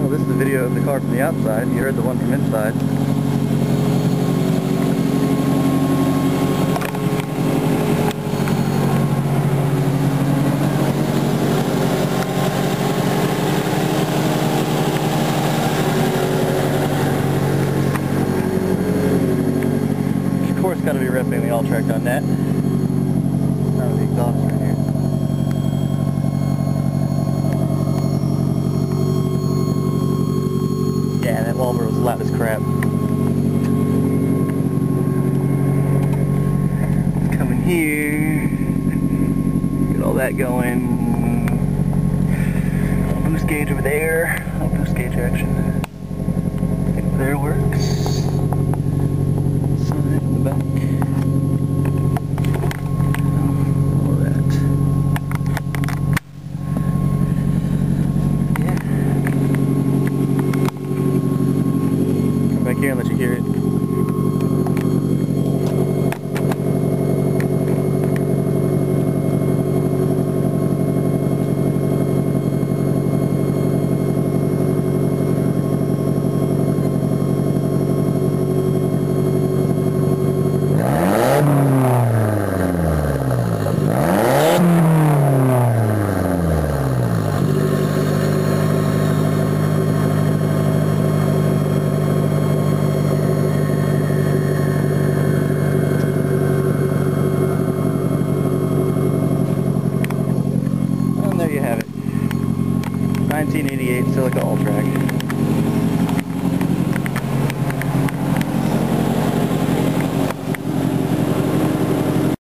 Well this is the video of the car from the outside. You heard the one from inside. Of course gotta be ripping the All-Trac on. Out of the exhaust right here. Walbro was loud as crap. Coming here. Get all that going. Boost gauge over there. Oh, boost gauge action. There works. And let you hear it. 1988 Celica All Track.